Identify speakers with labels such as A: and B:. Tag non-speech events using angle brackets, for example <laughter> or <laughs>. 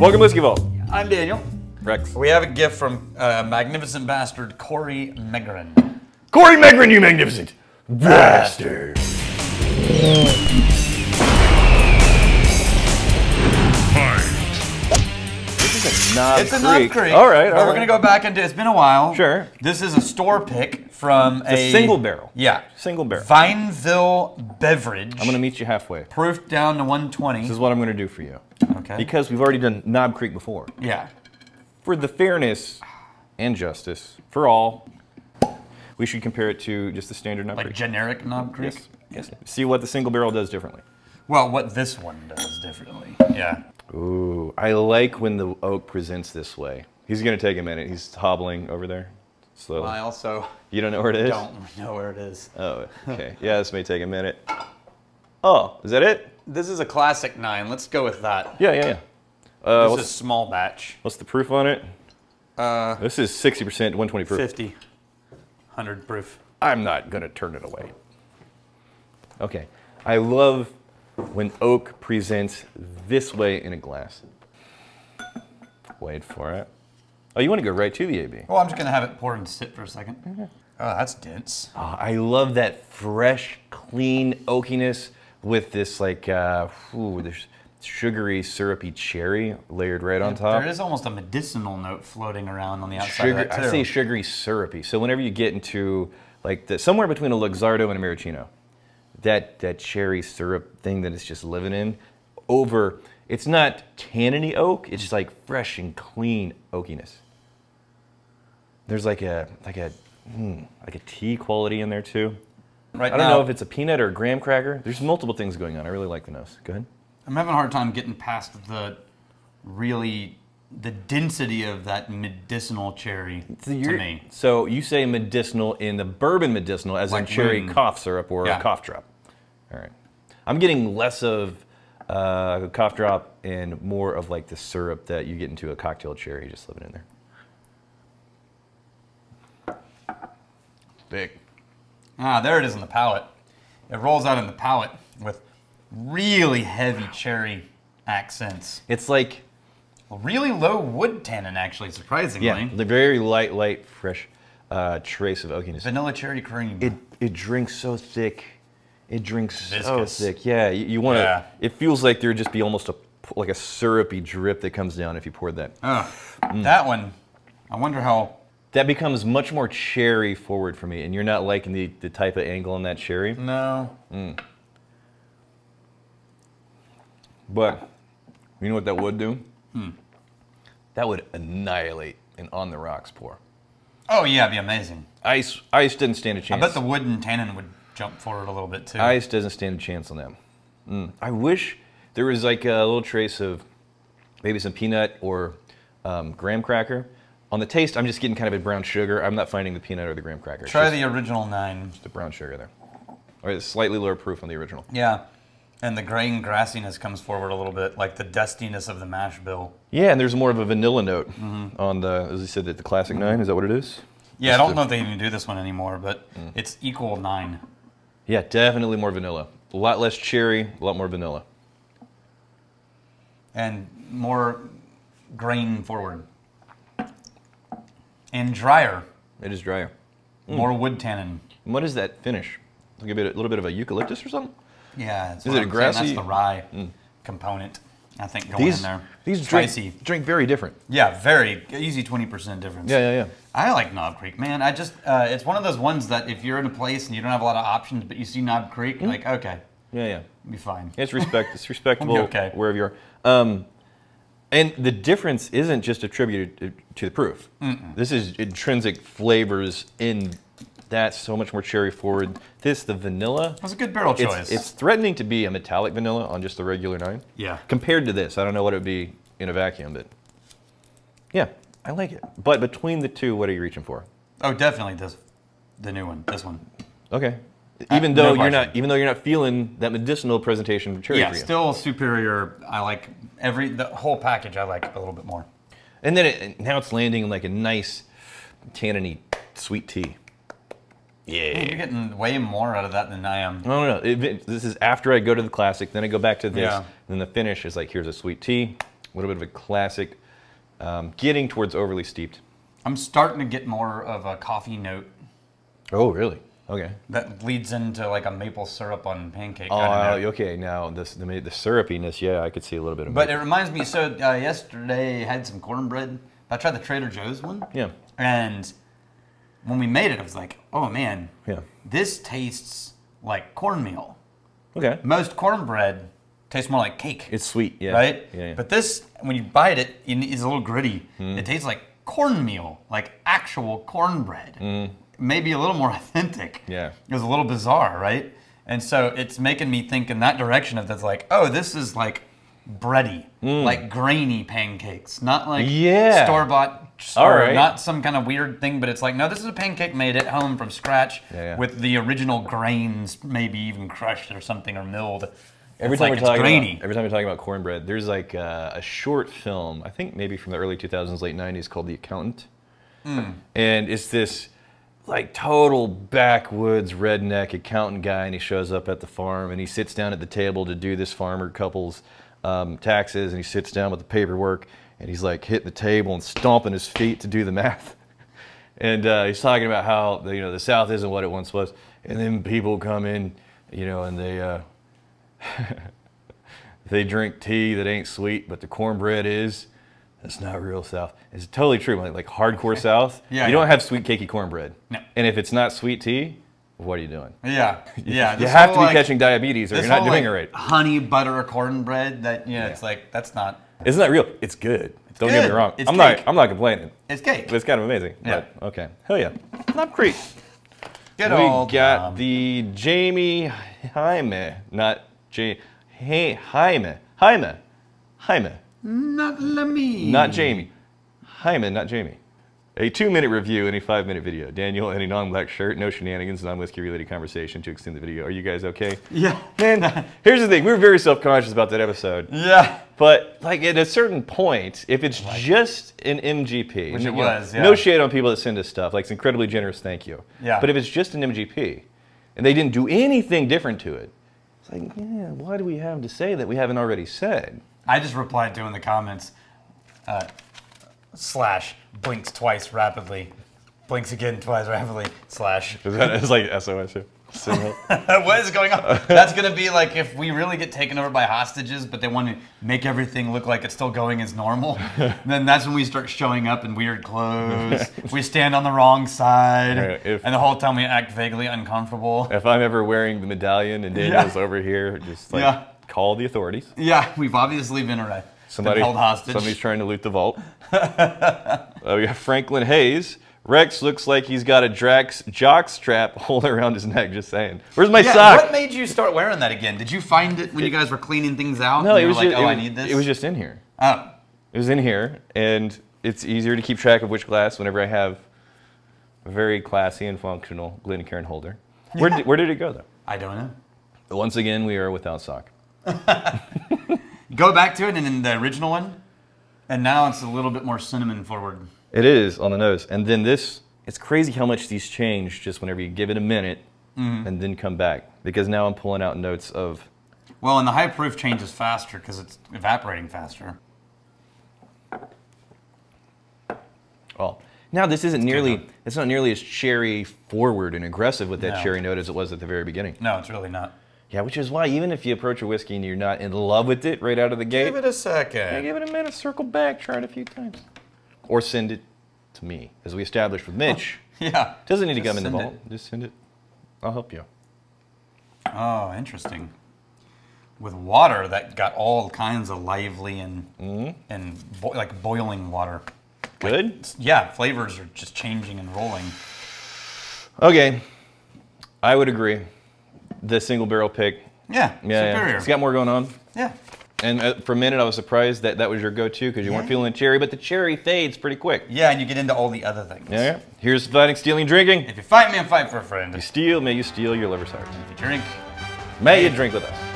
A: Welcome Whiskey Vault.
B: I'm Daniel.
A: Rex.
B: We have a gift from uh, magnificent bastard Cory Megran.
A: Cory Megran, you magnificent bastard. This is a Knob
B: It's a. Knob Creek.
A: All right, all
B: but we're
A: right.
B: gonna go back into. It's been a while.
A: Sure.
B: This is a store pick from
A: a
B: a,
A: single barrel.
B: Yeah.
A: Single barrel.
B: Vineville beverage.
A: I'm gonna meet you halfway.
B: proof down to 120.
A: This is what I'm gonna do for you.
B: okay.
A: Because we've already done Knob Creek before.
B: yeah.
A: For the fairness and justice for all, we should compare it to just the standard Knob
B: Like
A: Creek.
B: generic Knob Creek.
A: Yes. Yes. See what the single barrel does differently.
B: Well, what this one does differently. Yeah.
A: Ooh, I like when the oak presents this way. He's gonna take a minute. He's hobbling over there slowly.
B: I also
A: You don't know where it is?
B: don't know where it is.
A: Oh, okay. yeah, this may take a minute. Oh, is that it?
B: This is a classic nine. Let's go with that.
A: Yeah, yeah, yeah. Uh,
B: This is small batch.
A: what's the proof on it?
B: Uh,
A: This is 60%, 120 proof.
B: 50. 100 proof.
A: I'm not gonna turn it away. Okay. I love when oak presents this way in a glass. Wait for it. Oh, you want to go right to the AB?
B: Well, I'm just gonna have it pour and sit for a 2nd Oh, that's dense.
A: Oh, I love that fresh, clean oakiness with this like, uh, ooh, this sugary, syrupy cherry layered right on top.
B: There is almost a medicinal note floating around on the outside
A: Sugar,
B: of that too.
A: I say sugary, syrupy. So whenever you get into like the, somewhere between a Luxardo and a Maraschino, that that cherry syrup thing that it's just living in, over it's not tanniny oak. It's just like fresh and clean oakiness. There's like a like a hmm, like a tea quality in there too.
B: right
A: I don't
B: now,
A: know if it's a peanut or a graham cracker. There's multiple things going on. I really like the nose. Go ahead.
B: I'm having a hard time getting past the really the density of that medicinal cherry
A: So
B: to me.
A: So you say medicinal in the bourbon medicinal, as in cherry cough syrup or
B: Yeah.
A: a cough drop. All right. I'm getting less of uh, a cough drop and more of like the syrup that you get into a cocktail cherry just living in there.
B: Big. Ah, there it is in the palate. It rolls out in the palate with really heavy cherry accents.
A: It's like
B: Really low wood tannin, actually, surprisingly.
A: yeah, the very light, light, fresh uh, trace of oakiness.
B: Vanilla cherry cream.
A: It it drinks so thick. It drinks so
B: Viscous.
A: thick. Yeah, you, you want to.
B: Yeah.
A: It feels like there'd just be almost a like a syrupy drip that comes down if you poured that. Mm.
B: That one, I wonder how.
A: That becomes much more cherry forward for me, and you're not liking the, the type of angle on that cherry.
B: No.
A: But you know what that would do? That would annihilate an on the rocks pour.
B: Oh yeah, it'd be amazing.
A: Ice ice didn't stand a chance.
B: I bet the wood and tannin would jump forward a little bit too.
A: ice doesn't stand a chance on that. Mm. I wish there was like a little trace of maybe some peanut or um, graham cracker. On the taste, I'm just getting kind of a brown sugar. I'm not finding the peanut or the graham cracker. It's
B: Try
A: just
B: the original nine.
A: Just the brown sugar there. Or it's slightly lower proof on the original.
B: Yeah. And the grain grassiness comes forward a little bit, like the dustiness of the mash bill.
A: Yeah, and there's more of a vanilla note
B: Mm-hmm.
A: on the, as you said, the, the classic nine. Is that what it is?
B: Yeah, I don't
A: the-
B: know if they even do this one anymore, but
A: Mm.
B: it's equal nine.
A: Yeah, definitely more vanilla. A lot less cherry, a lot more vanilla.
B: And more grain forward. And drier.
A: It is drier. Mm.
B: More wood tannin.
A: And what is that finish? Like a bit, a little bit of a eucalyptus or something.
B: Yeah,
A: Is it
B: I'm
A: grassy- Mm.
B: That's the rye component, I think, going
A: These
B: in there.
A: these drink,
B: Spicy.
A: drink very different.
B: Yeah, very easy 20% difference.
A: Yeah, yeah, yeah.
B: I like Knob Creek, man. I just, uh, it's one of those ones that if you're in a place and you don't have a lot of options, but you see Knob Creek,
A: Mm.
B: you're like, okay,
A: Yeah, yeah.
B: be fine.
A: It's <laughs> respect. It's respectable
B: okay.
A: wherever you are. Um, and the difference isn't just attributed to the proof. This is intrinsic flavors in that so much more cherry forward. This the vanilla.
B: That's a good barrel
A: It's,
B: choice.
A: it's threatening to be a metallic vanilla on just the regular nine.
B: Yeah.
A: Compared to this, I don't know what it would be in a vacuum, but yeah, I like it. But between the two, what are you reaching for?
B: oh, definitely this, the new one, this one.
A: Okay.
B: Uh,
A: Even
B: no
A: though you're not, even though you're not feeling that medicinal presentation of cherry
B: Yeah,
A: for you.
B: still superior. I like every, the whole package I like a little bit more.
A: And then it, now it's landing in like a nice tanniny sweet tea.
B: You're getting way more out of that than I am.
A: No, no, no. It- this is after I go to the classic, then I go back to this,
B: Yeah.
A: then the finish is like here's a sweet tea, A little bit of a classic, um, getting towards overly steeped.
B: I'm starting to get more of a coffee note
A: Oh, really? Okay.
B: that leads into like a maple syrup on pancake.
A: Oh,
B: kind of note.
A: okay. Now this the, the syrupiness. Yeah, I could see a little bit of. It.
B: But it reminds me. So uh, yesterday I had some cornbread. I tried the Trader Joe's one.
A: yeah,
B: And when we made it, I was like, oh man,
A: yeah.
B: this tastes like cornmeal.
A: Okay.
B: Most cornbread tastes more like cake.
A: It's sweet. Yeah.
B: right?
A: Yeah. yeah.
B: But this, when you bite it, it- it's a little gritty.
A: Hmm.
B: It tastes like cornmeal, like actual cornbread. Maybe a little more <laughs> authentic.
A: Yeah.
B: It was a little bizarre, right? And so it's making me think in that direction of that's like, oh, this is like bready, like grainy pancakes, not like.
A: Yeah.
B: store bought.
A: Right.
B: not some kind of weird thing, but it's like no, this is a pancake made at home from scratch
A: Yeah, yeah.
B: with the original grains, maybe even crushed or something or milled.
A: Every
B: It's
A: time
B: like
A: we're
B: it's
A: talking
B: grainy.
A: about every time we're talking about cornbread, there's like uh, a short film, I think maybe from the early 2000s, late 90s, called The Accountant,
B: Hmm.
A: and it's this like total backwoods redneck accountant guy, and he shows up at the farm and he sits down at the table to do this farmer couple's um, taxes, and he sits down with the paperwork, and he's like hitting the table and stomping his feet to do the math. <laughs> and uh, he's talking about how the, you know the South isn't what it once was, and then people come in, you know, and they uh, <laughs> they drink tea that ain't sweet, but the cornbread is. That's not real South. It's totally true. Like, like hardcore <laughs> South,
B: Yeah,
A: you
B: yeah.
A: don't have sweet cakey cornbread.
B: No.
A: And if it's not sweet tea, what are you doing?
B: Yeah, yeah. <laughs>
A: you have to be
B: like-
A: catching diabetes, or you're not
B: whole,
A: doing
B: like,
A: it right.
B: Honey butter cornbread. That yeah, it's like that's not.
A: Isn't that real. It's good. don't get me wrong.
B: It's
A: I'm
B: cake.
A: not. I'm not complaining.
B: It's cake.
A: But it's kind of amazing.
B: Yeah.
A: But, okay. Hell yeah. Knob Creek.
B: Good
A: we
B: old
A: got
B: um,
A: the Jamie Jaime, not Jamie. Hey, Jaime. Jaime. Jaime.
B: Not let me.
A: Not Jamie. Hyman, not Jamie. A two minute review, any five minute video. Daniel, any non black shirt, no shenanigans, non whiskey related conversation to extend the video. Are you guys okay?
B: Yeah. <laughs>
A: Man, here's the thing. We were very self conscious about that episode.
B: Yeah.
A: But, like, at a certain point, if it's just an MGP,
B: Which it
A: know,
B: was, yeah.
A: no shade on people that send us stuff. Like, it's incredibly generous, thank you.
B: Yeah.
A: But if it's just an MGP and they didn't do anything different to it, it's like, yeah, why do we have to say that we haven't already said?
B: I just replied to in the comments. Uh, slash blinks twice rapidly, blinks again twice rapidly. Slash. <laughs>
A: Is that it's like SOS? yeah. Signal. <laughs>
B: what is going on? That's gonna be like if we really get taken over by hostages, but they want to make everything look like it's still going as normal. <laughs> then that's when we start showing up in weird clothes. we stand on the wrong side,
A: Right, if-
B: and the whole time we act vaguely uncomfortable.
A: If I'm ever wearing the medallion and Daniel's over here, just like
B: Yeah.
A: call the authorities.
B: Yeah, we've obviously been arrested.
A: Somebody,
B: held hostage.
A: somebody's trying to loot the vault. uh, we have Franklin Hayes. Rex looks like he's got a Drax jock strap <laughs> holding around his neck. Just saying. Where's my
B: yeah,
A: sock?
B: what made you start wearing that again? Did you find it when you guys were cleaning things out?
A: no, it was
B: were like,
A: just,
B: oh,
A: it,
B: I need this.
A: it was just in here.
B: Oh,
A: It was in here, and it's easier to keep track of which glass whenever I have a very classy and functional Glencairn holder. Where, did, where did it go though?
B: I don't know.
A: Once again, we are without sock. <laughs>
B: Go back to it and in the original one, and now it's a little bit more cinnamon forward.
A: It is on the nose. And then this, it's crazy how much these change just whenever you give it a minute mm-hmm. and then come back. Because now I'm pulling out notes of,
B: Well, and the high proof changes faster because it's evaporating faster.
A: well, now this isn't nearly, it's not nearly as cherry forward and aggressive with that
B: No.
A: cherry note as it was at the very beginning.
B: No, it's really not.
A: Yeah, which is why even if you approach a whiskey and you're not in love with it right out of the gate, give it
B: a second.
A: yeah, give it a minute, circle back, try it a few times. Or send it to me. As we established with Mitch, <laughs>
B: Yeah.
A: doesn't need to
B: Just
A: come in the vault. Just send it. I'll help you.
B: Oh, interesting. With water that got all kinds of lively and
A: Mm-hmm.
B: and bo- like boiling water.
A: Good?
B: Yeah, flavors are just changing and rolling.
A: Okay. I would agree. The single barrel pick.
B: Yeah,
A: Yeah, yeah. It's got more going on.
B: yeah.
A: And uh, for a minute, I was surprised that that was your go-to because you weren't feeling the cherry, but the cherry fades pretty quick.
B: Yeah, and you get into all the other things.
A: Yeah. yeah. Here's fighting, stealing, drinking.
B: If you fight me, I fight for a friend. If You
A: steal, may you steal your liver's heart.
B: If you drink,
A: May you drink with us.